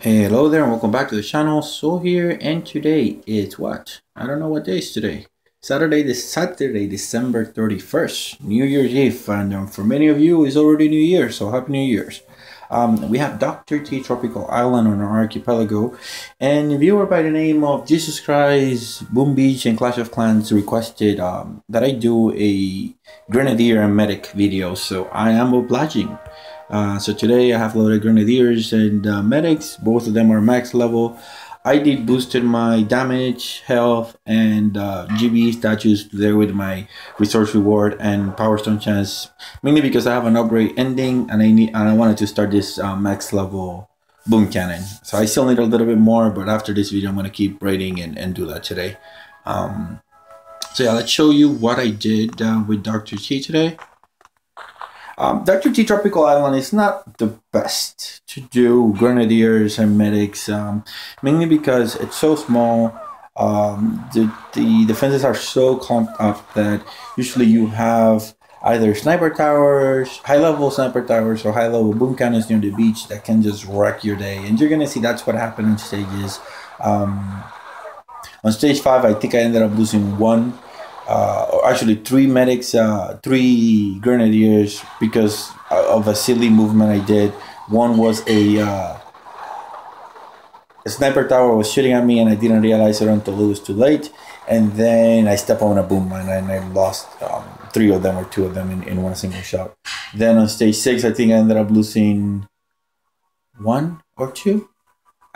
Hello there and welcome back to the channel. So here and today is what? I don't know what day is today. Saturday this Saturday, December 31st, New Year's Eve. And um, for many of you, it's already New Year, so Happy New Year's. Um, we have Dr. T Tropical Island on our archipelago, and a viewer by the name of Jesus Christ, Boom Beach, and Clash of Clans requested um, that I do a Grenadier and Medic video, so I am obliging. Uh, so today I have loaded Grenadiers and uh, Medics. Both of them are max level. I did boosted my damage, health, and uh, GB statues there with my resource reward and Power Stone chance. Mainly because I have an upgrade ending and I need and I wanted to start this uh, max level boom cannon. So I still need a little bit more, but after this video I'm gonna keep raiding and, and do that today. Um, so yeah, let's show you what I did uh, with Dr. T today. Um, Dr. T Tropical Island is not the best to do grenadiers and medics, um, mainly because it's so small. Um, the, the defenses are so clumped up that usually you have either sniper towers, high level sniper towers, or high level boom cannons near the beach that can just wreck your day. And you're gonna see that's what happened in stages. Um, on stage five, I think I ended up losing one uh, actually three medics, uh, three grenadiers because of a silly movement I did. One was a, uh, a sniper tower was shooting at me and I didn't realize it until it was too late. And then I step on a boom and I lost um, three of them or two of them in, in one single shot. Then on stage six, I think I ended up losing one or two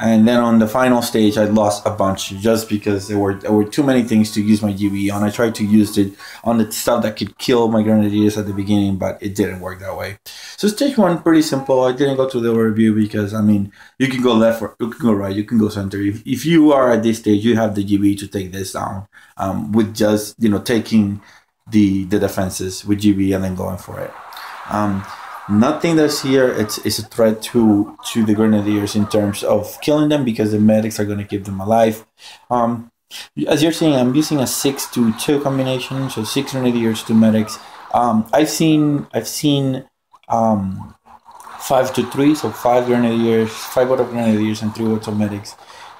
and then on the final stage i lost a bunch just because there were there were too many things to use my gbe on. I tried to use it on the stuff that could kill my grenadiers at the beginning but it didn't work that way. So stage one pretty simple. I didn't go to the overview because i mean you can go left or you can go right you can go center. If, if you are at this stage you have the gbe to take this down um, with just you know taking the the defenses with gb and then going for it. Um, nothing that's here. It's, it's a threat to to the grenadiers in terms of killing them because the medics are going to keep them alive um, as you're seeing i'm using a six to two combination so six grenadiers to medics. Um, i've seen i've seen um, five to three so five grenadiers five auto grenadiers and three auto medics.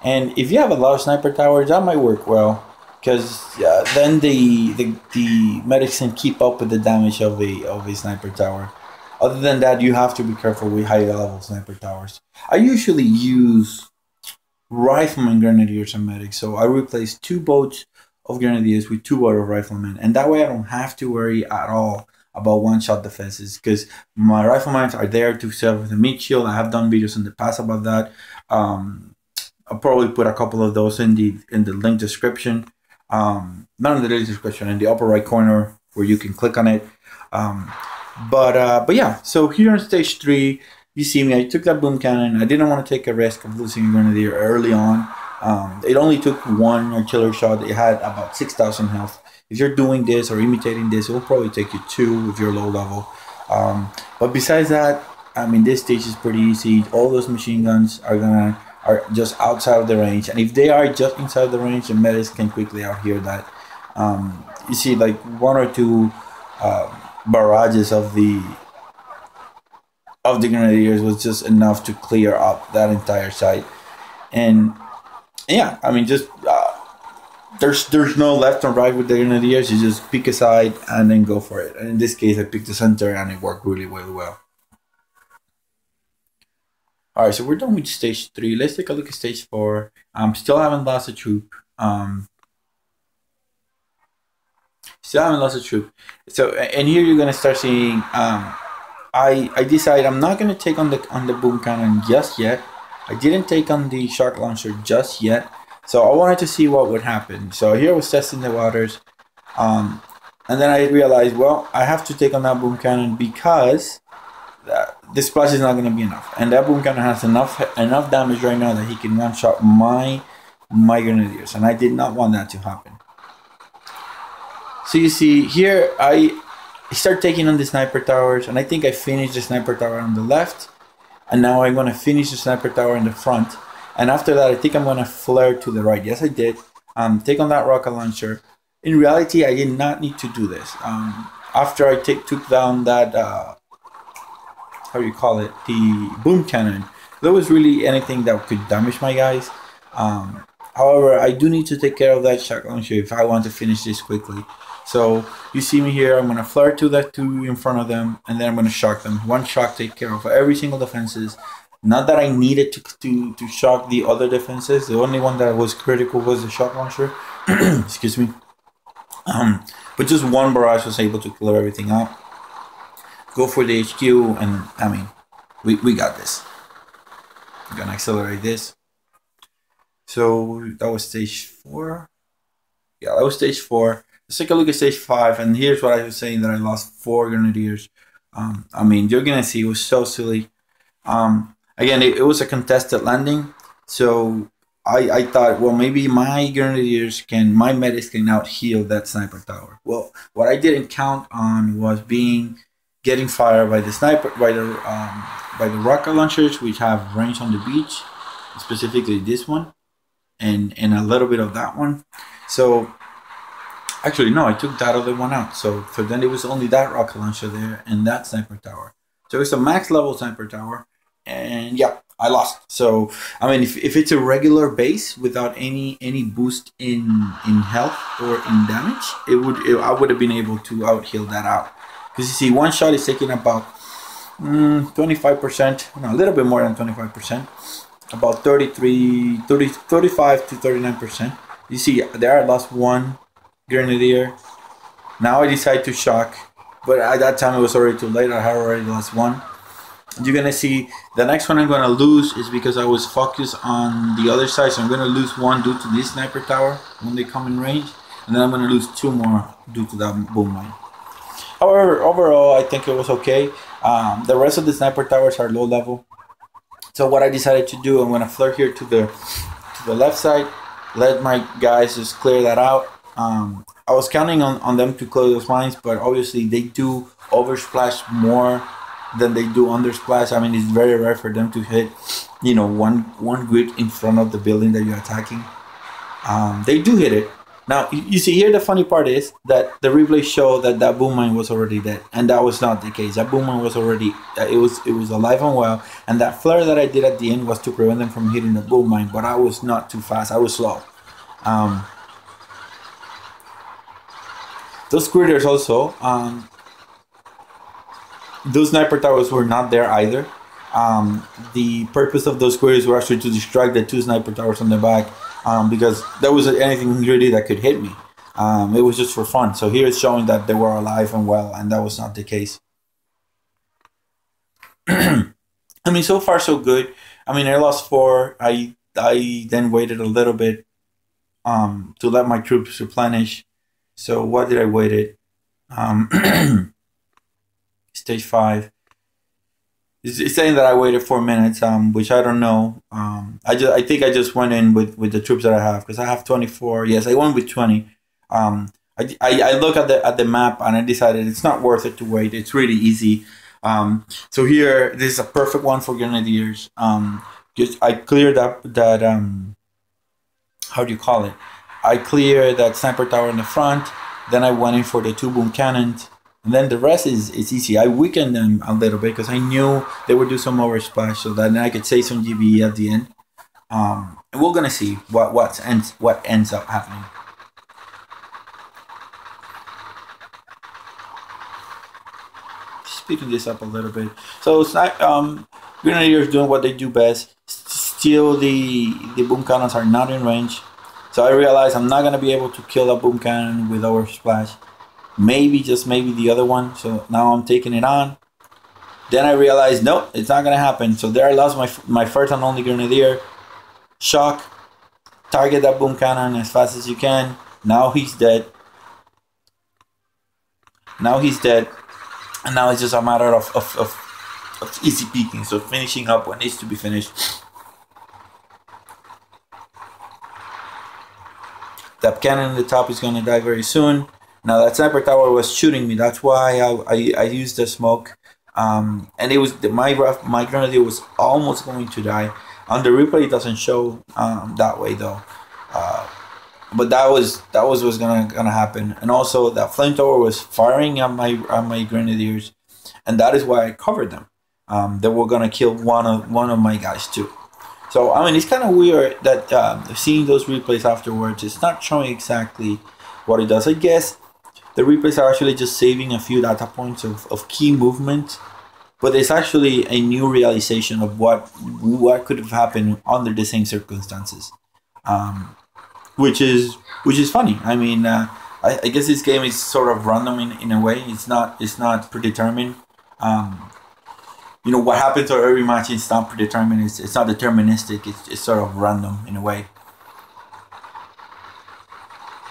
And if you have a lot of sniper towers that might work well because uh, then the, the the medics can keep up with the damage of a of a sniper tower other than that, you have to be careful with high level sniper towers. I usually use riflemen, grenadiers, and medics. So I replace two boats of grenadiers with two boats of riflemen, and that way I don't have to worry at all about one-shot defenses because my riflemen are there to serve as a meat shield. I have done videos in the past about that. Um, I'll probably put a couple of those in the in the link description. Um, not in the link description, in the upper right corner where you can click on it. Um, but uh, but yeah, so here on stage three, you see me. I took that boom cannon. I didn't want to take a risk of losing a grenadier early on. Um, it only took one artillery shot. It had about six thousand health. If you're doing this or imitating this, it will probably take you two if you're low level. Um, but besides that, I mean, this stage is pretty easy. All those machine guns are gonna are just outside of the range, and if they are just inside the range, the medics can quickly outhear that. Um, you see, like one or two. Uh, barrages of the of the grenadiers was just enough to clear up that entire site. And yeah i mean just uh, there's there's no left and right with the grenadiers. You just pick a side and then go for it. And in this case i picked the center and it worked really really well. All right so we're done with stage three. Let's take a look at stage four. I'm still haven't lost a troop. Um Haven't lost a troop. So and here you're gonna start seeing. Um, I I decided I'm not gonna take on the on the boom cannon just yet. I didn't take on the shock launcher just yet. So I wanted to see what would happen. So here I was testing the waters. Um, and then I realized, well, I have to take on that boom cannon because that, this splash is not going to be enough. And that boom cannon has enough enough damage right now that he can one shot my my grenadiers, and I did not want that to happen. So you see here, I start taking on the sniper towers, and I think I finished the sniper tower on the left, and now I'm gonna finish the sniper tower in the front. And after that, I think I'm gonna flare to the right. Yes, I did. Um, take on that rocket launcher. In reality, I did not need to do this. Um, after I take took down that uh, how do you call it, the boom cannon, there was really anything that could damage my guys. Um, however, I do need to take care of that shock launcher if I want to finish this quickly. So you see me here, I'm gonna flare to that two in front of them, and then I'm gonna shock them. One shock take care of every single defenses. Not that I needed to, to, to shock the other defenses. The only one that was critical was the shock launcher. Excuse me. Um, but just one barrage was able to clear everything out. Go for the HQ, and I mean, we, we got this. I'm gonna accelerate this. So that was stage four. Yeah, that was stage four. Let's take a look at stage five, and here's what I was saying that I lost four grenadiers. Um, I mean, you're gonna see it was so silly. Um, again, it, it was a contested landing, so I, I thought, well, maybe my grenadiers can, my medics can out heal that sniper tower. Well, what I didn't count on was being getting fired by the sniper, by the um, by the rocket launchers, which have range on the beach, specifically this one, and and a little bit of that one. So actually, no, I took that other one out. So so then it was only that rocket launcher there and that sniper tower. So it's a max level sniper tower, and yeah, I lost. So I mean, if, if it's a regular base without any any boost in in health or in damage, it would it, I would have been able to out heal that out. Because you see, one shot is taking about mm, 25%, no, a little bit more than 25%, about 33, 30, 35 to 39%. You see, there I lost one grenadier. Now I decide to shock, but at that time it was already too late. I had already lost one. You're gonna see the next one I'm gonna lose is because I was focused on the other side. So I'm gonna lose one due to this sniper tower when they come in range. And then I'm gonna lose two more due to that boom mine however overall I think it was okay. Um, the rest of the sniper towers are low level. So what I decided to do I'm gonna flare here to the to the left side. Let my guys just clear that out um, I was counting on, on them to close those mines but obviously they do oversplash more than they do undersplash. I mean, it's very rare for them to hit, you know, one one grid in front of the building that you're attacking. Um, they do hit it. Now, you see here, the funny part is that the replay showed that that boom mine was already dead, and that was not the case. That boom mine was already uh, it was it was alive and well, and that flare that I did at the end was to prevent them from hitting the boom mine. But I was not too fast. I was slow. Um, those critters also um, those sniper towers were not there either. Um, the purpose of those critters were actually to distract the two sniper towers on the back um, because there was anything really that could hit me. Um, it was just for fun. So here it's showing that they were alive and well, and that was not the case. I mean, so far so good. I mean, I lost four. I I then waited a little bit um, to let my troops replenish. So what did I waited? Um, stage five. It's, saying that I waited four minutes, um, which I don't know. Um, I just I think I just went in with, with the troops that I have because I have twenty four. Yes, I went with twenty. Um, I, I, I look at the at the map and I decided it's not worth it to wait. It's really easy. Um, so here, this is a perfect one for grenadiers. Um, just I cleared up that um, how do you call it? I cleared that sniper tower in the front. Then I went in for the two boom cannons. And then the rest is, is easy. I weakened them a little bit because I knew they would do some oversplash so that I could save some GBE at the end. Um, and we're gonna see what what ends what ends up happening. Speeding this up a little bit. So it's not um Grenadiers doing what they do best. Still the the boom cannons are not in range. So I realized I'm not gonna be able to kill a boom cannon with our oversplash maybe just maybe the other one. So now I'm taking it on. Then I realized, nope, it's not gonna happen. So there I lost my my first and only grenadier. Shock, target that boom cannon as fast as you can. Now he's dead. Now he's dead, and now it's just a matter of of, of, of easy peeking. So finishing up what needs to be finished. That cannon in the top is gonna die very soon. Now that sniper tower was shooting me. That's why I, I, I used the smoke. Um, and it was my my grenadier was almost going to die. On the replay, it doesn't show um, that way though. Uh, but that was that was what's gonna gonna happen. And also that flamethrower was firing at my at my grenadiers, and that is why I covered them. um, that were gonna kill one of one of my guys too. So I mean, it's kind of weird that um, seeing those replays afterwards. It's not showing exactly what it does. I guess the replays are actually just saving a few data points of, of key movements, but it's actually a new realization of what what could have happened under the same circumstances, um, which is which is funny. I mean, uh, I, I, guess this game is sort of random in, in a way. It's not it's not predetermined. Um, you know what happens to every match is not predetermined. It's, it's not deterministic. It's, it's sort of random in a way.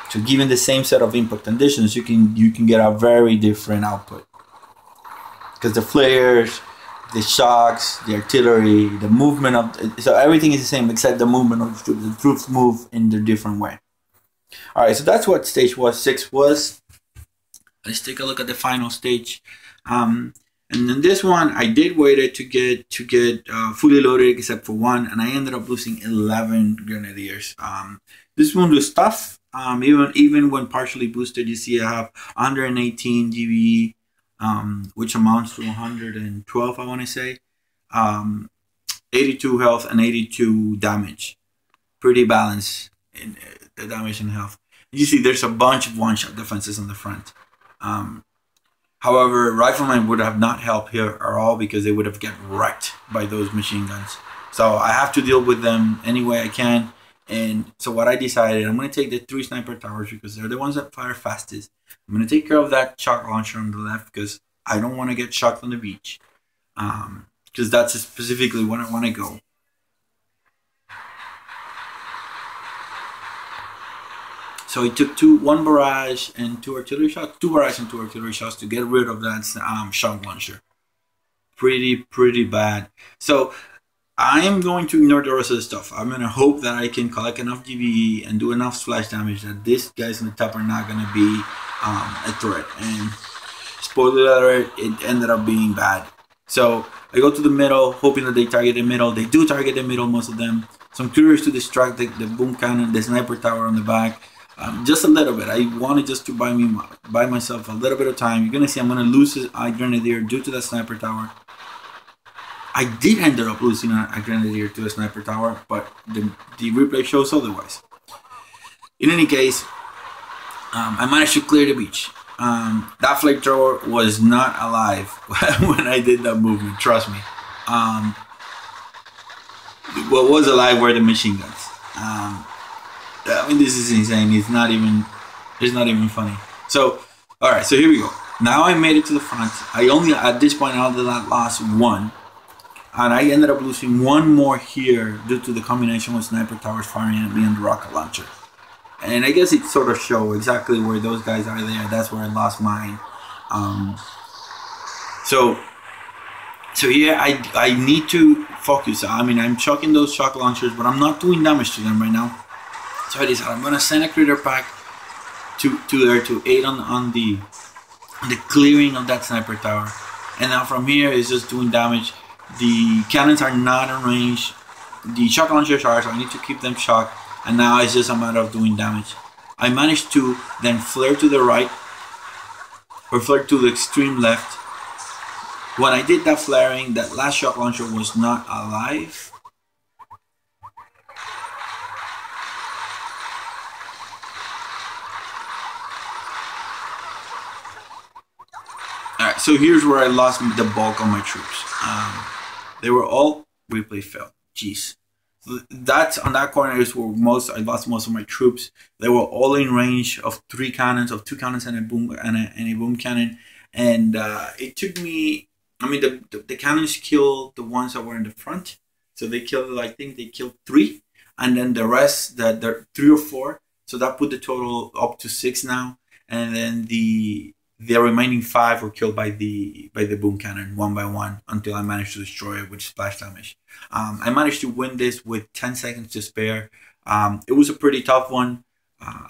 So given the same set of input conditions, you can you can get a very different output. Because the flares, the shocks, the artillery, the movement of so everything is the same except the movement of the troops. The troops move in a different way. All right, so that's what stage was six was. Let's take a look at the final stage. Um, and then this one, I did wait it to get to get uh, fully loaded except for one, and I ended up losing eleven grenadiers. Um, this one was tough. Um, even even when partially boosted, you see I have 118 GBE, um, which amounts to 112, I want to say. Um, 82 health and 82 damage. Pretty balanced in uh, the damage and health. You see, there's a bunch of one-shot defenses on the front. Um, however, riflemen would have not helped here at all because they would have get wrecked by those machine guns. So I have to deal with them any way I can. And so what I decided, I'm going to take the three sniper towers because they're the ones that fire fastest. I'm going to take care of that shock launcher on the left because I don't want to get shocked on the beach. Um, because that's specifically when I want to go. So he took two, one barrage and two artillery shots, two barrage and two artillery shots to get rid of that um, shock launcher. Pretty, pretty bad. So I am going to ignore the rest of the stuff. I'm gonna hope that I can collect enough GBE and do enough splash damage that these guys on the top are not gonna be um, a threat. And spoiler alert, it ended up being bad. So I go to the middle, hoping that they target the middle. They do target the middle, most of them. So I'm curious to distract the, the boom cannon, the sniper tower on the back. Um, just a little bit. I wanted just to buy me buy myself a little bit of time. You're gonna see I'm gonna lose a grenadier due to that sniper tower. I did end up losing a, a grenadier to a sniper tower, but the, the replay shows otherwise. In any case, um, I managed to clear the beach. Um, that flamethrower was not alive when I did that movement. Trust me. Um, what was alive were the machine guns. Um, I mean, this is insane. It's not even. It's not even funny. So, all right. So here we go. Now I made it to the front. I only at this point I only lost one and I ended up losing one more here due to the combination with sniper towers firing at me and the rocket launcher. And I guess it sort of show exactly where those guys are there. That's where I lost mine. Um, so, so yeah, I I need to focus. I mean, I'm chucking those shock launchers, but I'm not doing damage to them right now. So I decided I'm gonna send a critter pack to to there to aid on on the the clearing of that sniper tower. And now from here it's just doing damage the cannons are not in range. The shock launchers are, so I need to keep them shocked. And now it's just a matter of doing damage. I managed to then flare to the right or flare to the extreme left. When I did that flaring, that last shock launcher was not alive. Alright, so here's where I lost the bulk of my troops. Um, they were all replay failed. Jeez. That's on that corner is where most I lost most of my troops. They were all in range of three cannons, of two cannons and a boom and a, and a boom cannon, and uh, it took me. I mean, the, the, the cannons killed the ones that were in the front, so they killed. I think they killed three, and then the rest, that the three or four. So that put the total up to six now, and then the the remaining five were killed by the by the boom cannon one by one until I managed to destroy it with splash damage. Um, I managed to win this with 10 seconds to spare. Um, it was a pretty tough one. Uh,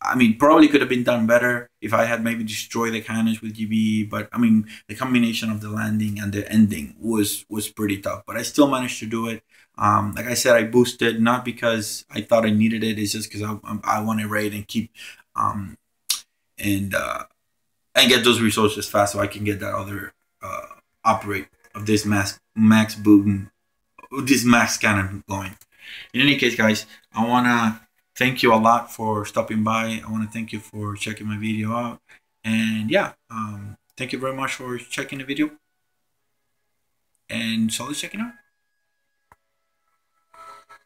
I mean, probably could have been done better if I had maybe destroyed the cannons with GBE. But I mean, the combination of the landing and the ending was was pretty tough. But I still managed to do it. Um, like I said, I boosted not because I thought I needed it. It's just because I, I, want to raid and keep um, and uh, and get those resources fast so I can get that other uh, operate of this max max boom, this max cannon going. In any case, guys, I wanna thank you a lot for stopping by. I wanna thank you for checking my video out, and yeah, um, thank you very much for checking the video. And so let's check it out.